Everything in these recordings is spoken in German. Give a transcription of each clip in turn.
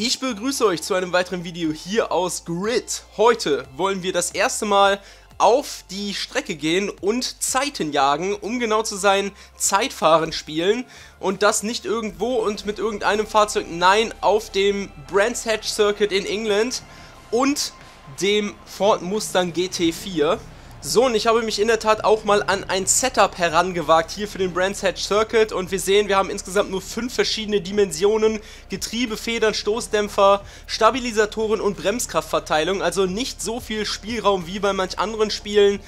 Ich begrüße euch zu einem weiteren Video hier aus Grid. Heute wollen wir das erste Mal auf die Strecke gehen und Zeiten jagen, um genau zu sein, Zeitfahren spielen und das nicht irgendwo und mit irgendeinem Fahrzeug, nein, auf dem Brands Hatch Circuit in England und dem Ford Mustang GT4. So, und ich habe mich in der Tat auch mal an ein Setup herangewagt hier für den Brands Hatch Circuit. Und wir sehen, wir haben insgesamt nur fünf verschiedene Dimensionen, Getriebe, Federn, Stoßdämpfer, Stabilisatoren und Bremskraftverteilung, also nicht so viel Spielraum wie bei manch anderen Spielen.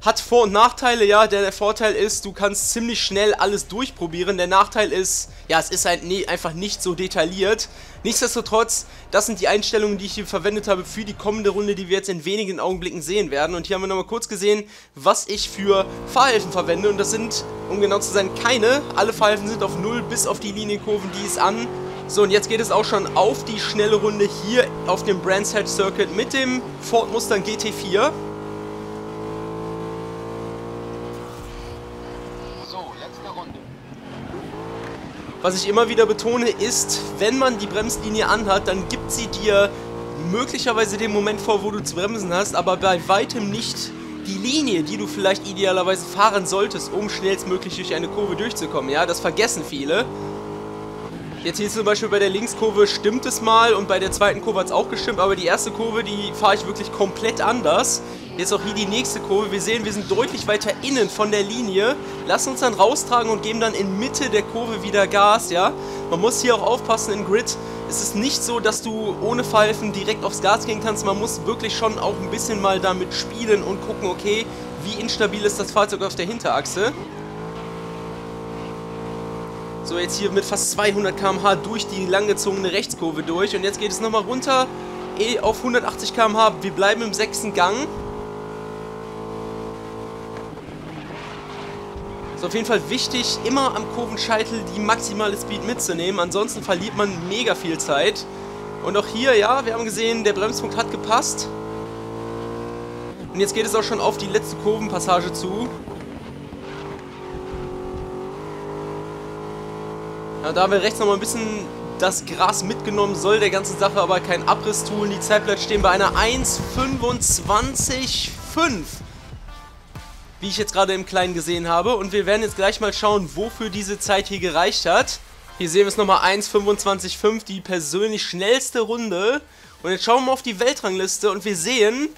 Hat Vor- und Nachteile, ja. Der, Vorteil ist, du kannst ziemlich schnell alles durchprobieren. Der Nachteil ist, ja, es ist halt nie, einfach nicht so detailliert. Nichtsdestotrotz, das sind die Einstellungen, die ich hier verwendet habe für die kommende Runde, die wir jetzt in wenigen Augenblicken sehen werden. Und hier haben wir nochmal kurz gesehen, was ich für Fahrhilfen verwende. Und das sind, um genau zu sein, keine. Alle Fahrhilfen sind auf 0 bis auf die Linienkurven, die es an. So, und jetzt geht es auch schon auf die schnelle Runde hier auf dem Brands Hatch Circuit mit dem Ford Mustang GT4. Was ich immer wieder betone ist, wenn man die Bremslinie anhat, dann gibt sie dir möglicherweise den Moment vor, wo du zu bremsen hast, aber bei weitem nicht die Linie, die du vielleicht idealerweise fahren solltest, um schnellstmöglich durch eine Kurve durchzukommen. Ja, das vergessen viele. Jetzt hier zum Beispiel bei der Linkskurve stimmt es mal und bei der zweiten Kurve hat es auch gestimmt, aber die erste Kurve, die fahre ich wirklich komplett anders. Jetzt auch hier die nächste Kurve. Wir sehen, wir sind deutlich weiter innen von der Linie. Lassen uns dann raustragen und geben dann in Mitte der Kurve wieder Gas, ja. Man muss hier auch aufpassen im Grid. Es ist nicht so, dass du ohne Pfeifen direkt aufs Gas gehen kannst. Man muss wirklich schon auch ein bisschen mal damit spielen und gucken, okay, wie instabil ist das Fahrzeug auf der Hinterachse. So, jetzt hier mit fast 200 km/h durch die langgezogene Rechtskurve durch. Und jetzt geht es nochmal runter eh auf 180 km/h. Wir bleiben im sechsten Gang. Ist auf jeden Fall wichtig, immer am Kurvenscheitel die maximale Speed mitzunehmen, ansonsten verliert man mega viel Zeit. Und auch hier, ja, wir haben gesehen, der Bremspunkt hat gepasst. Und jetzt geht es auch schon auf die letzte Kurvenpassage zu. Ja, da haben wir rechts nochmal ein bisschen das Gras mitgenommen, soll der ganzen Sache aber kein Abriss tun. Die Zeit bleibt stehen bei einer 1,25,5 wie ich jetzt gerade im Kleinen gesehen habe. Und wir werden jetzt gleich mal schauen, wofür diese Zeit hier gereicht hat. Hier sehen wir es nochmal 1.25.5, die persönlich schnellste Runde. Und jetzt schauen wir mal auf die Weltrangliste und wir sehen,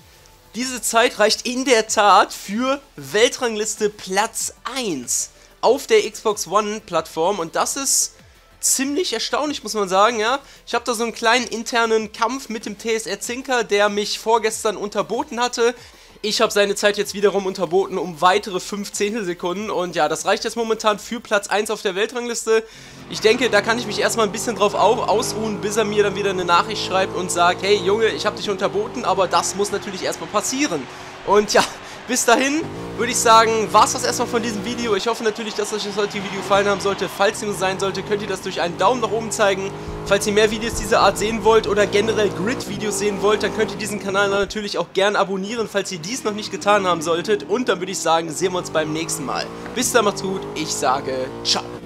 diese Zeit reicht in der Tat für Weltrangliste Platz 1 auf der Xbox One Plattform. Und das ist ziemlich erstaunlich, muss man sagen, ja. Ich habe da so einen kleinen internen Kampf mit dem TSR Zinker, der mich vorgestern unterboten hatte. Ich habe seine Zeit jetzt wiederum unterboten um weitere 5 Zehntelsekunden und ja, das reicht jetzt momentan für Platz 1 auf der Weltrangliste. Ich denke, da kann ich mich erstmal ein bisschen drauf ausruhen, bis er mir dann wieder eine Nachricht schreibt und sagt, hey Junge, ich habe dich unterboten, aber das muss natürlich erstmal passieren. Und ja, bis dahin würde ich sagen, war es das erstmal von diesem Video. Ich hoffe natürlich, dass euch das heutige Video gefallen haben sollte. Falls so sein sollte, könnt ihr das durch einen Daumen nach oben zeigen. Falls ihr mehr Videos dieser Art sehen wollt oder generell Grid-Videos sehen wollt, dann könnt ihr diesen Kanal natürlich auch gern abonnieren, falls ihr dies noch nicht getan haben solltet. Und dann würde ich sagen, sehen wir uns beim nächsten Mal. Bis dann, macht's gut. Ich sage ciao.